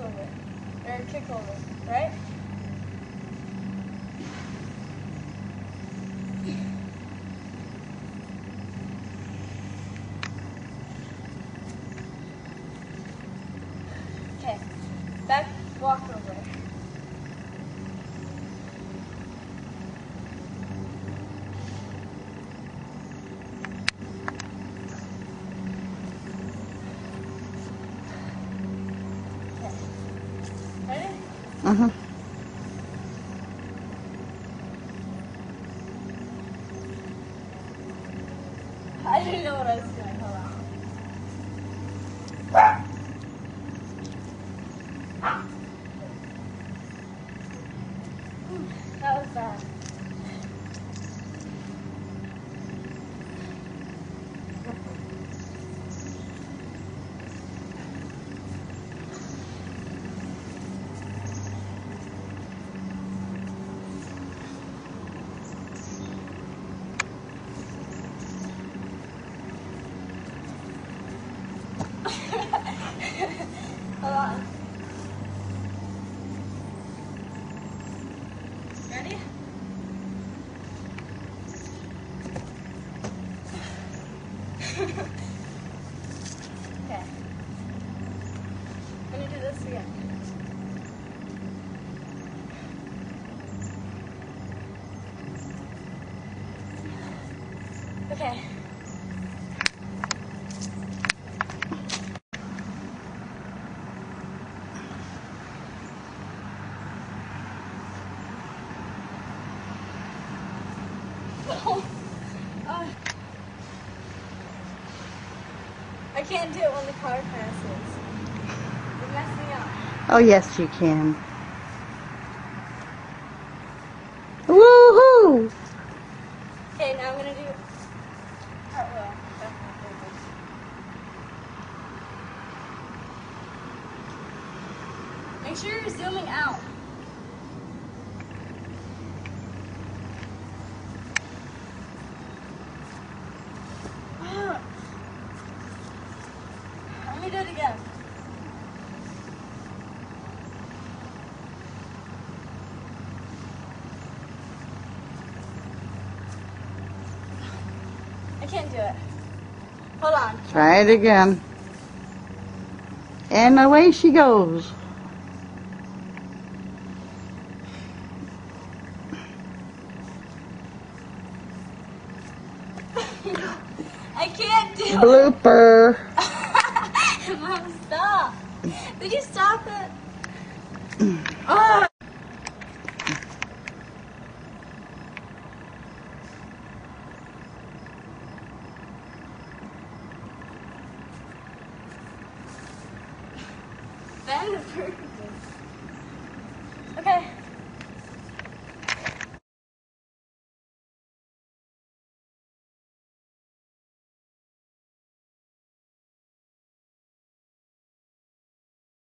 over. Or kick over, right? Okay. Back walk over. Okay. Ready? Mm-hmm. I didn't know. That was bad. Hold. Ready? okay. I'm gonna do this again. Okay. Oh. Uh, I can't do it when the car passes. You're messing up. Oh, yes, you can. Woohoo! Okay, now I'm gonna do cartwheel. Oh, Back. Make sure you're zooming out. Let me do it again. I can't do it. Hold on. Try it again. And away she goes. I can't do it. Blooper. Mom, stop. Would you stop it? That hurt.